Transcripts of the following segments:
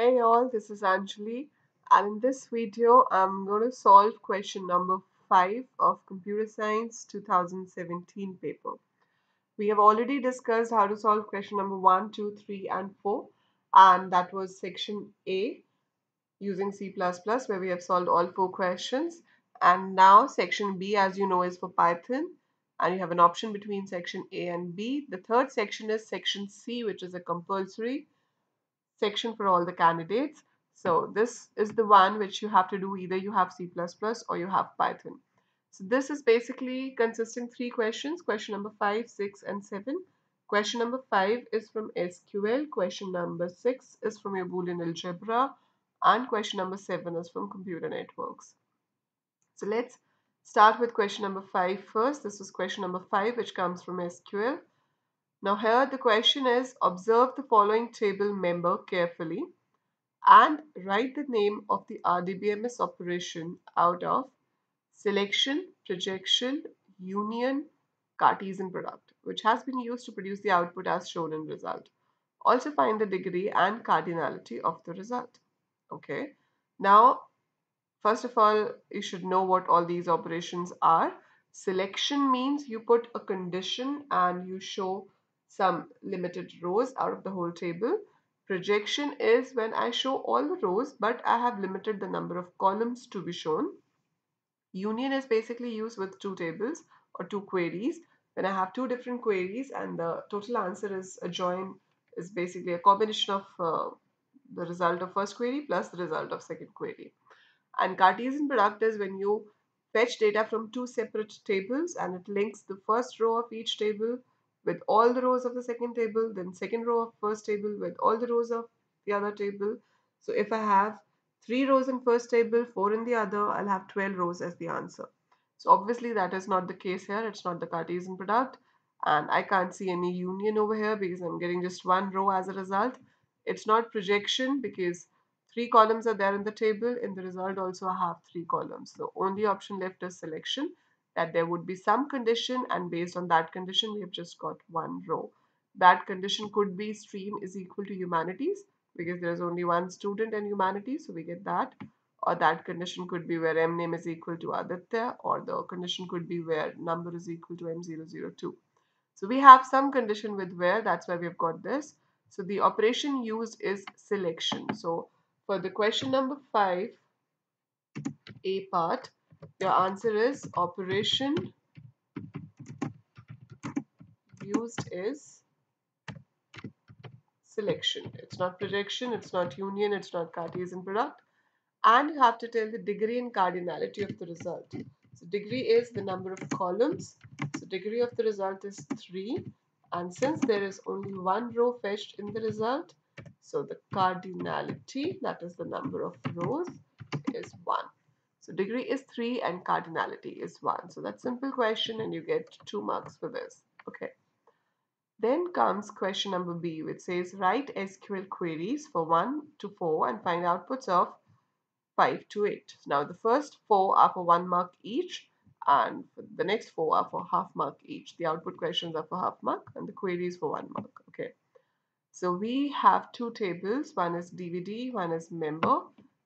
Hey all, this is Anjali and in this video I'm going to solve question number 5 of Computer Science 2017 paper. We have already discussed how to solve question number 1, 2, 3 and 4 and that was section A using C++ where we have solved all four questions and now section B as you know is for Python and you have an option between section A and B. The third section is section C which is a compulsory section for all the candidates. So this is the one which you have to do either you have C++ or you have Python. So this is basically consisting three questions, question number 5, 6 and 7. Question number 5 is from SQL, question number 6 is from your Boolean algebra and question number 7 is from computer networks. So let's start with question number 5 first. This is question number 5 which comes from SQL. Now here the question is observe the following table member carefully and write the name of the RDBMS operation out of selection, projection, union, Cartesian product which has been used to produce the output as shown in result. Also find the degree and cardinality of the result. Okay. Now first of all you should know what all these operations are. Selection means you put a condition and you show some limited rows out of the whole table. Projection is when I show all the rows but I have limited the number of columns to be shown. Union is basically used with two tables or two queries. When I have two different queries and the total answer is a join is basically a combination of uh, the result of first query plus the result of second query. And Cartesian product is when you fetch data from two separate tables and it links the first row of each table with all the rows of the second table, then second row of first table with all the rows of the other table. So if I have three rows in first table, four in the other, I'll have 12 rows as the answer. So obviously that is not the case here. It's not the Cartesian product. And I can't see any union over here because I'm getting just one row as a result. It's not projection because three columns are there in the table. In the result also I have three columns. The only option left is selection that there would be some condition and based on that condition we have just got one row. That condition could be stream is equal to humanities because there is only one student in humanities so we get that or that condition could be where m name is equal to Aditya or the condition could be where number is equal to m002. So we have some condition with where that's why we've got this. So the operation used is selection. So for the question number 5 A part your answer is operation used is selection. It's not projection, it's not union, it's not Cartesian product. And you have to tell the degree and cardinality of the result. So degree is the number of columns. So degree of the result is 3. And since there is only one row fetched in the result, so the cardinality, that is the number of rows, is 1. So degree is 3 and cardinality is 1. So that's simple question and you get 2 marks for this. Okay. Then comes question number B which says write SQL queries for 1 to 4 and find outputs of 5 to 8. Now the first 4 are for 1 mark each and the next 4 are for half mark each. The output questions are for half mark and the queries for 1 mark. Okay. So we have two tables. One is DVD, one is member.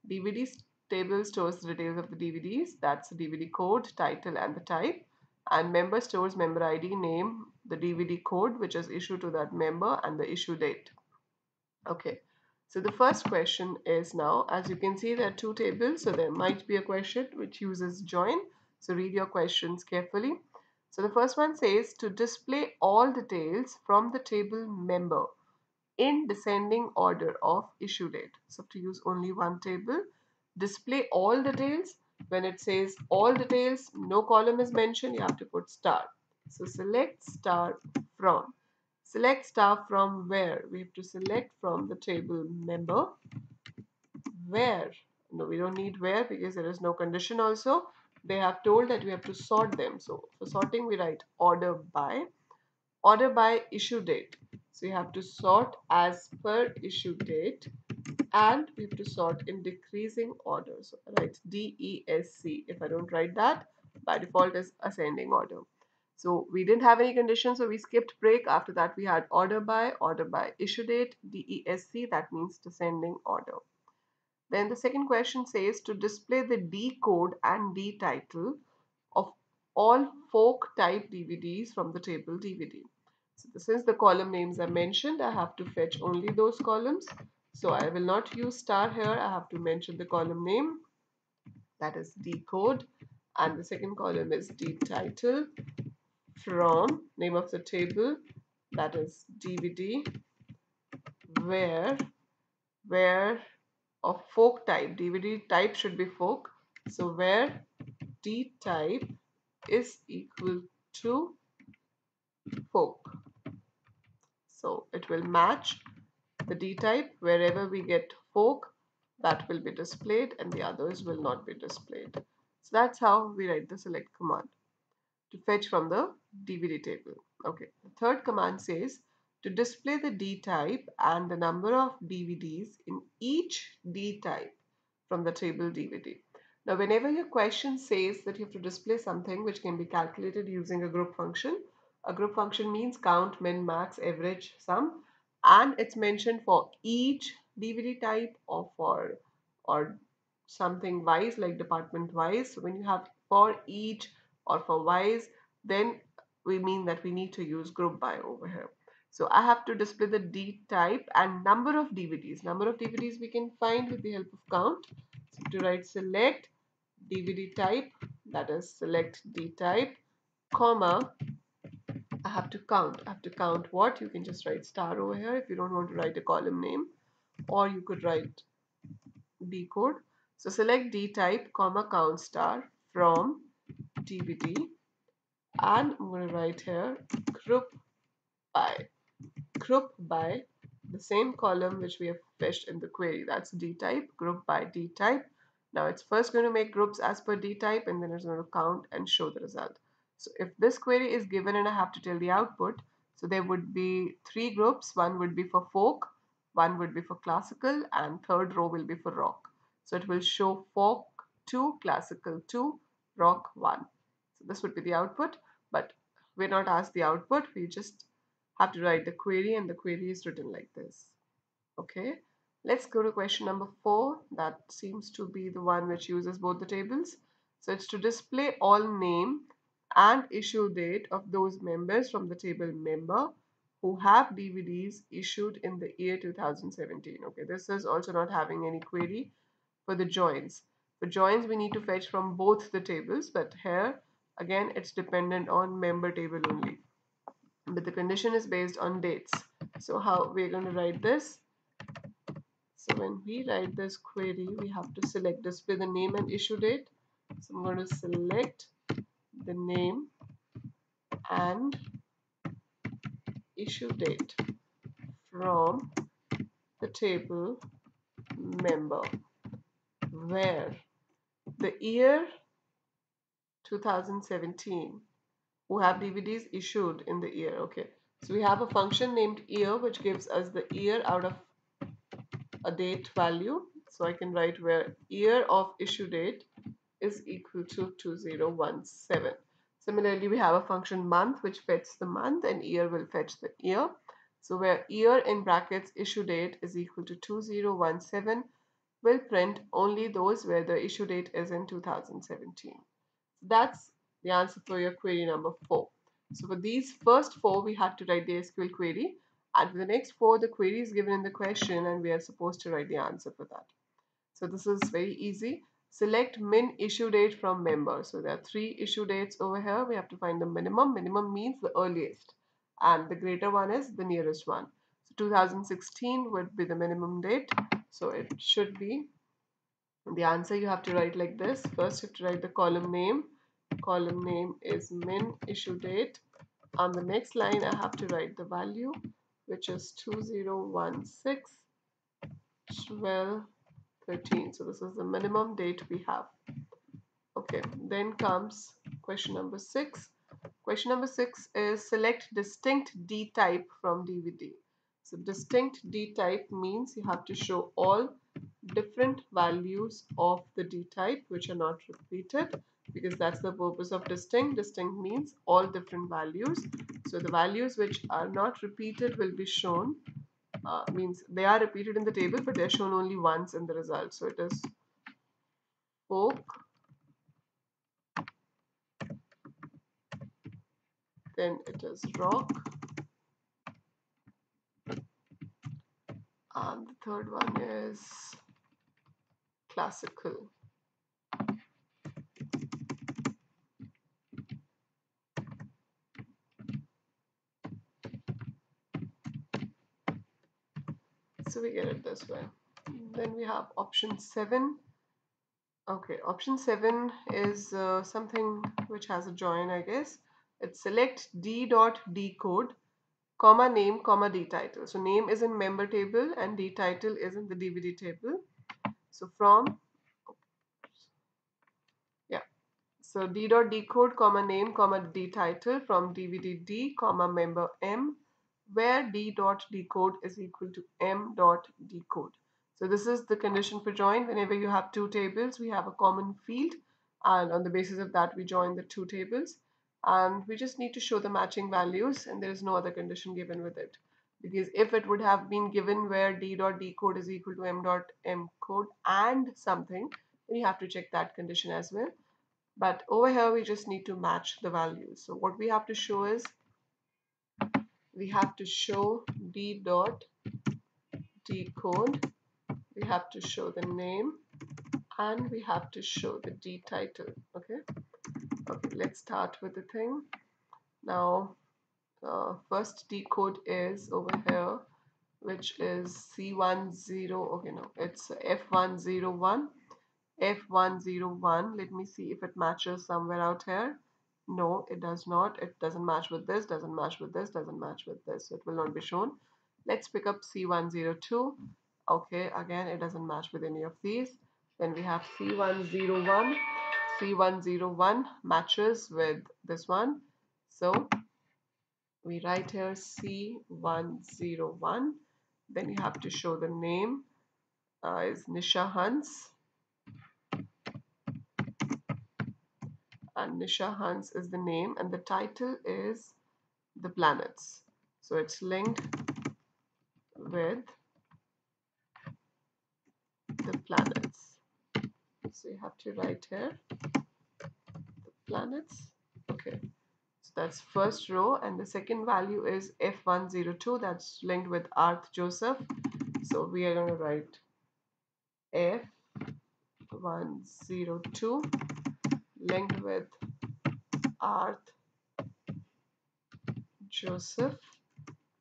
DVD Table stores the details of the DVDs. That's the DVD code, title and the type. And member stores member ID, name, the DVD code which is issued to that member and the issue date. Okay. So the first question is now, as you can see, there are two tables. So there might be a question which uses join. So read your questions carefully. So the first one says to display all details from the table member in descending order of issue date. So to use only one table display all details. When it says all details no column is mentioned. You have to put star. So select star from. Select star from where? We have to select from the table member. Where? No we don't need where because there is no condition also. They have told that we have to sort them. So for sorting we write order by. Order by issue date. So you have to sort as per issue date and we have to sort in decreasing order. So write D, E, S, C. If I don't write that, by default is ascending order. So we didn't have any conditions, so we skipped break. After that, we had order by, order by issue date, DESC, that means descending order. Then the second question says to display the D code and D title of all folk type DVDs from the table DVD. So since the column names are mentioned, I have to fetch only those columns. So I will not use star here. I have to mention the column name. That is D code and the second column is D title from name of the table. That is DVD where where of folk type. DVD type should be folk. So where D type is equal to folk. So it will match the D type wherever we get folk that will be displayed and the others will not be displayed so that's how we write the select command to fetch from the DVD table. Okay, the third command says to display the D type and the number of DVDs in each D type from the table DVD. Now, whenever your question says that you have to display something which can be calculated using a group function, a group function means count, min, max, average, sum, and it's mentioned for each DVD type or for or something wise like department wise. So when you have for each or for wise, then we mean that we need to use group by over here. So I have to display the D type and number of DVDs. Number of DVDs we can find with the help of count. So to write select DVD type, that is select D type, comma, I have to count. I have to count what? You can just write star over here if you don't want to write a column name or you could write D code. So select D type, comma, count star from DVD and I'm going to write here group by group by the same column which we have fetched in the query that's D type group by D type now it's first going to make groups as per D type and then it's going to count and show the result so if this query is given and I have to tell the output so there would be three groups one would be for folk one would be for classical and third row will be for rock so it will show folk 2 classical 2 rock 1 so this would be the output, but we're not asked the output. We just have to write the query and the query is written like this. Okay, let's go to question number four. That seems to be the one which uses both the tables. So it's to display all name and issue date of those members from the table member who have DVDs issued in the year 2017. Okay, this is also not having any query for the joins. For joins, we need to fetch from both the tables, but here Again, it's dependent on member table only. But the condition is based on dates. So how we're going to write this? So when we write this query, we have to select display the name and issue date. So I'm going to select the name and issue date from the table member where the year 2017 who have DVDs issued in the year. Okay, so we have a function named year which gives us the year out of a date value. So I can write where year of issue date is equal to 2017. Similarly, we have a function month which fetches the month and year will fetch the year. So where year in brackets issue date is equal to 2017 will print only those where the issue date is in 2017. So That's the answer for your query number four. So for these first four, we had to write the SQL query. And for the next four, the query is given in the question and we are supposed to write the answer for that. So this is very easy. Select min issue date from member. So there are three issue dates over here. We have to find the minimum. Minimum means the earliest. And the greater one is the nearest one. So 2016 would be the minimum date. So it should be the answer you have to write like this. First you have to write the column name column name is min issue date on the next line I have to write the value which is 2016 12 13 so this is the minimum date we have okay then comes question number six question number six is select distinct D type from DVD so distinct D type means you have to show all different values of the D type which are not repeated because that's the purpose of distinct. Distinct means all different values. So the values which are not repeated will be shown. Uh, means they are repeated in the table but they're shown only once in the result. So it is folk, then it is rock, and the third one is classical. We get it this way. Then we have option 7. Okay, option 7 is uh, something which has a join, I guess. It's select d dot D code, comma name, comma d title. So name is in member table and d title is in the DVD table. So from, yeah. So d dot D code, comma name, comma d title from DVD D, comma member M where d dot D code is equal to m dot D code. So this is the condition for join. Whenever you have two tables, we have a common field and on the basis of that we join the two tables and we just need to show the matching values and there is no other condition given with it because if it would have been given where d dot D code is equal to m dot m code and something then you have to check that condition as well but over here we just need to match the values so what we have to show is we have to show d dot D code we have to show the name and we have to show the d title okay? Okay let's start with the thing. Now uh, first D code is over here which is c10 okay no it's f101 f101 let me see if it matches somewhere out here no it does not. It doesn't match with this doesn't match with this doesn't match with this. So it will not be shown. Let's pick up c102 okay again it doesn't match with any of these. Then we have c101 c101 matches with this one. So we write here c101 then you have to show the name. Uh, is Nisha Hans and Nisha Hans is the name and the title is the planets. So it's linked with the planets. So you have to write here the planets. Okay. So that's first row and the second value is f102 that's linked with Arth Joseph. So we are going to write f102 linked with Arth Joseph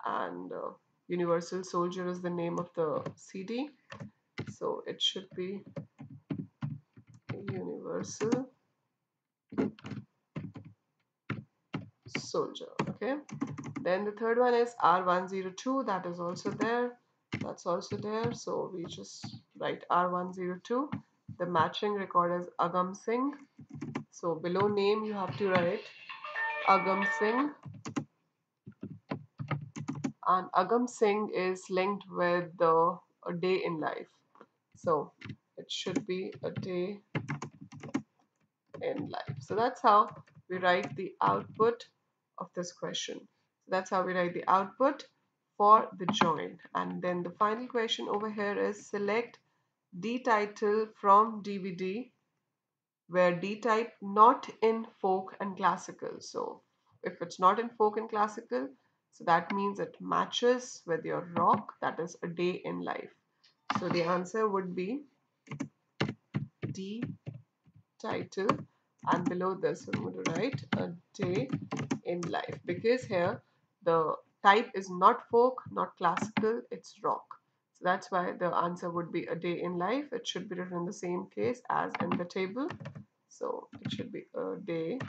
and uh, Universal Soldier is the name of the CD so it should be Universal Soldier okay? Then the third one is R102 that is also there. That's also there. So we just write R102 the matching record is Agam Singh so below name you have to write Agam Singh and Agam Singh is linked with the a day in life. So it should be a day in life. So that's how we write the output of this question. So that's how we write the output for the join. And then the final question over here is select D title from DVD where D type not in folk and classical. So if it's not in folk and classical, so that means it matches with your rock, that is a day in life. So the answer would be D title and below this I'm going to write a day in life because here the type is not folk, not classical, it's rock. So that's why the answer would be a day in life. It should be written in the same case as in the table. So it should be a day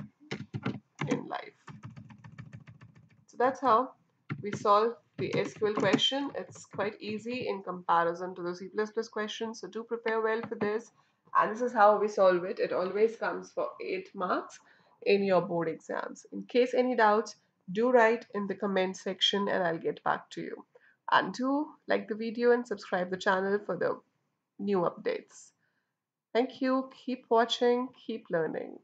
in life. So that's how we solve the SQL question. It's quite easy in comparison to the C++ question. So do prepare well for this. And this is how we solve it. It always comes for 8 marks in your board exams. In case any doubts, do write in the comment section and I'll get back to you. And do like the video and subscribe the channel for the new updates. Thank you. Keep watching. Keep learning.